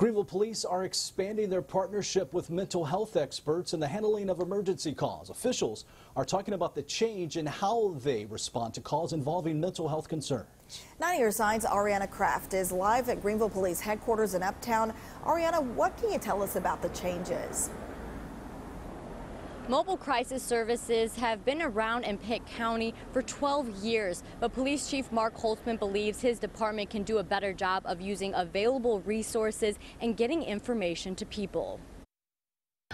Greenville police are expanding their partnership with mental health experts in the handling of emergency calls. Officials are talking about the change in how they respond to calls involving mental health concerns. 9 On Your Side's Ariana Kraft is live at Greenville Police headquarters in Uptown. Ariana, what can you tell us about the changes? Mobile crisis services have been around in Pitt County for 12 years, but Police Chief Mark Holtzman believes his department can do a better job of using available resources and getting information to people.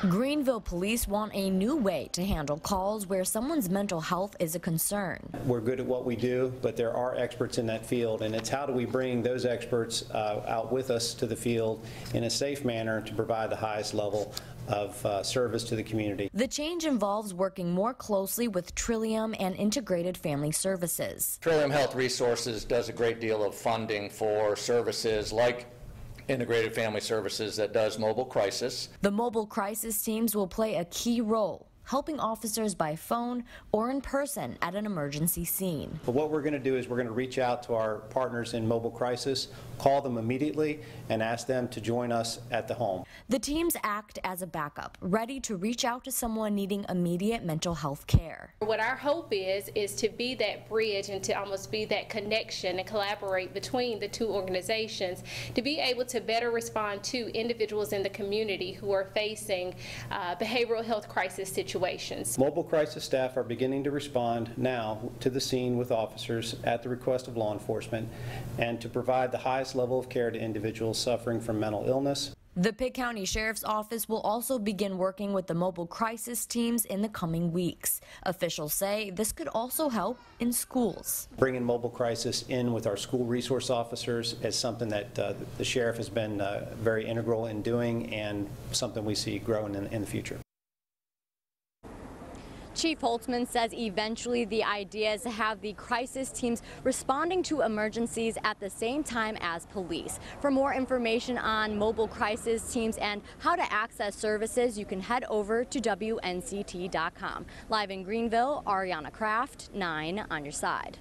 Greenville police want a new way to handle calls where someone's mental health is a concern. We're good at what we do, but there are experts in that field, and it's how do we bring those experts uh, out with us to the field in a safe manner to provide the highest level of uh, service to the community. The change involves working more closely with Trillium and Integrated Family Services. Trillium Health Resources does a great deal of funding for services like Integrated Family Services that does mobile crisis. The mobile crisis teams will play a key role helping officers by phone or in person at an emergency scene. But what we're going to do is we're going to reach out to our partners in mobile crisis, call them immediately, and ask them to join us at the home. The teams act as a backup, ready to reach out to someone needing immediate mental health care. What our hope is, is to be that bridge and to almost be that connection and collaborate between the two organizations to be able to better respond to individuals in the community who are facing uh, behavioral health crisis situations situations. Mobile crisis staff are beginning to respond now to the scene with officers at the request of law enforcement and to provide the highest level of care to individuals suffering from mental illness, the Pitt County Sheriff's Office will also begin working with the mobile crisis teams in the coming weeks. Officials say this could also help in schools. Bringing mobile crisis in with our school resource officers is something that uh, the sheriff has been uh, very integral in doing and something we see growing in, in the future. Chief Holtzman says eventually the idea is to have the crisis teams responding to emergencies at the same time as police. For more information on mobile crisis teams and how to access services, you can head over to WNCT.com. Live in Greenville, Ariana Kraft, 9 on your side.